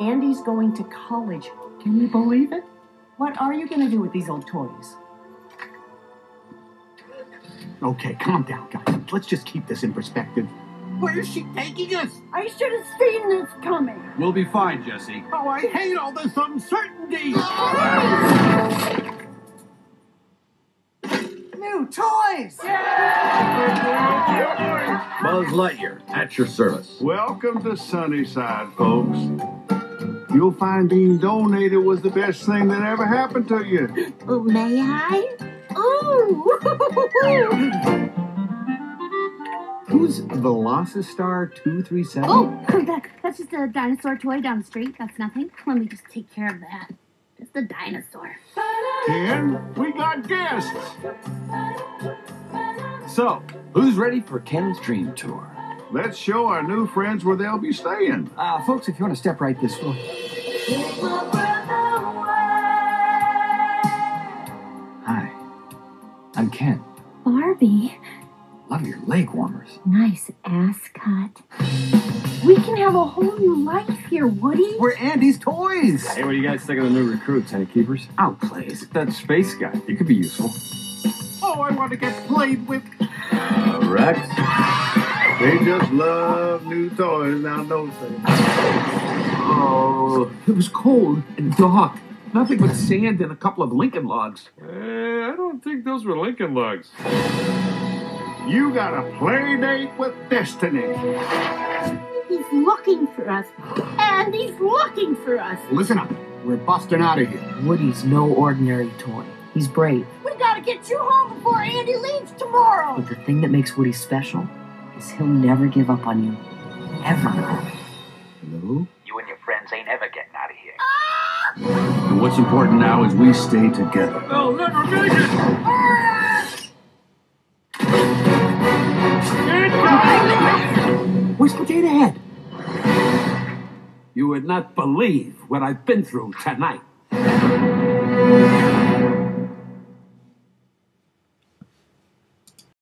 Andy's going to college. Can you believe it? What are you going to do with these old toys? Okay, calm down, guys. Let's just keep this in perspective. Where's she taking us? I should have seen this coming. We'll be fine, Jessie. Oh, I hate all this uncertainty. New toys! Buzz Lightyear, at your service. Welcome to Sunnyside, folks. You'll find being donated was the best thing that ever happened to you. Oh, may I? Ooh! Who's Velocitar 237? oh, that, that's just a dinosaur toy down the street. That's nothing. Let me just take care of that. Just a dinosaur. Ken, we got guests. So, who's ready for Ken's Dream Tour? Let's show our new friends where they'll be staying. Uh, folks, if you want to step right this way. Hi, I'm Ken. Barbie, Love your leg warmers. nice ass cut. We can have a whole new life here, Woody. We're Andy's toys. Hey, what do you guys think of the new recruits, any keepers? Oh, please. That space guy, he could be useful. Oh, I want to get played with. Uh, Rex? They just love new toys now, don't they? Oh, it was cold and dark. Nothing but sand and a couple of Lincoln logs. Eh, I don't think those were Lincoln logs. You got a play date with destiny. He's looking for us. And he's looking for us. Listen up. We're busting out of here. Woody's no ordinary toy. He's brave. We gotta get you home before Andy leaves tomorrow. But the thing that makes Woody special is he'll never give up on you. Ever. Hello? You and your friends ain't ever getting out of here. And what's important now is we stay together. They'll never make it! Where's Potato Head? You would not believe what I've been through tonight.